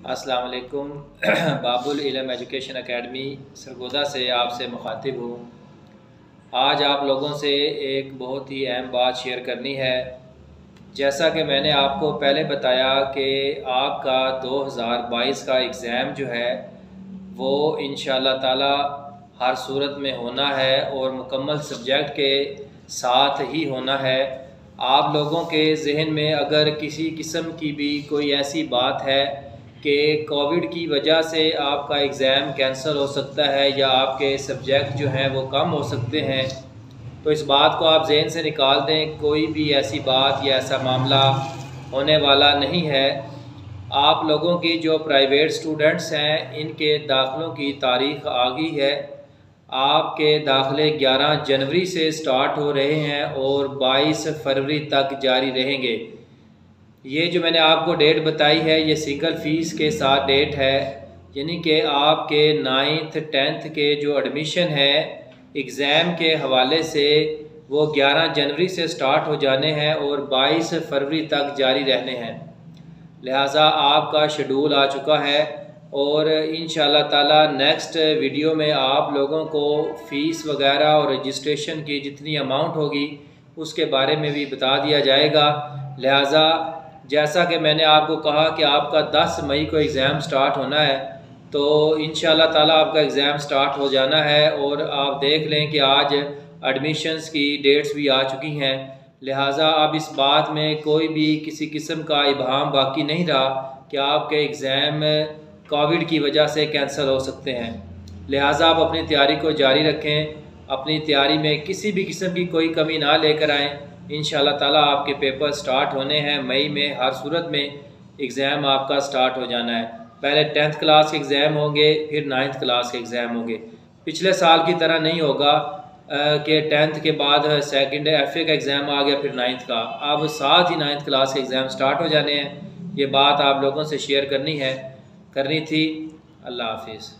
अस्सलाम वालेकुम। बाबुल इलम एजुकेशन एकेडमी सरगोदा से आपसे मुखातिब हूँ। आज आप लोगों से एक बहुत ही अहम बात शेयर करनी है। जैसा कि मैंने आपको पहले बताया कि आपका 2022 का एग्ज़ाम जो है, वो इन ताला हर सूरत में होना है और मुकम्मल सब्जेक्ट के साथ ही होना है। आप लोगों के जहन में अगर किसी किस्म की भी कोई ऐसी बात है कि कोविड की वजह से आपका एग्ज़ाम कैंसिल हो सकता है या आपके सब्जेक्ट जो हैं वो कम हो सकते हैं। तो इस बात को आप जहन से निकाल दें, कोई भी ऐसी बात या ऐसा मामला होने वाला नहीं है। आप लोगों की जो प्राइवेट स्टूडेंट्स हैं, इनके दाखिलों की तारीख आ गई है। आपके दाखिले 11 जनवरी से स्टार्ट हो रहे हैं और 22 फरवरी तक जारी रहेंगे। ये जो मैंने आपको डेट बताई है, ये सिंगल फ़ीस के साथ डेट है, यानी कि आपके नाइन्थ टेंथ के जो एडमिशन है एग्ज़ाम के हवाले से वो 11 जनवरी से स्टार्ट हो जाने हैं और 22 फरवरी तक जारी रहने हैं। लिहाजा आपका शेड्यूल आ चुका है और इन ताला नेक्स्ट वीडियो में आप लोगों को फ़ीस वगैरह और रजिस्ट्रेशन की जितनी अमाउंट होगी, उसके बारे में भी बता दिया जाएगा। लिहाजा जैसा कि मैंने आपको कहा कि आपका 10 मई को एग्ज़ाम स्टार्ट होना है तो इन ताला आपका एग्ज़ाम स्टार्ट हो जाना है और आप देख लें कि आज एडमिशन्स की डेट्स भी आ चुकी हैं। लिहाजा अब इस बात में कोई भी किसी किस्म का इबाम बाकी नहीं रहा कि आपके एग्ज़ाम कोविड की वजह से कैंसिल हो सकते हैं। लिहाजा आप अपनी तैयारी को जारी रखें, अपनी तैयारी में किसी भी किस्म की कोई कमी ना लेकर आएँ। इन ताला आपके पेपर स्टार्ट होने हैं, मई में, हर सूरत में एग्ज़ाम आपका स्टार्ट हो जाना है। पहले टेंथ क्लास के एग्ज़ाम होंगे, फिर नाइन्थ क्लास के एग्ज़ाम होंगे। पिछले साल की तरह नहीं होगा कि टेंथ के बाद सेकंड एफए का एग्ज़ाम आ गया, फिर नाइन्थ का। अब साथ ही नाइन्थ क्लास के एग्ज़ाम स्टार्ट हो जाने हैं। ये बात आप लोगों से शेयर करनी है, करनी थी। अल्लाह हाफिज़।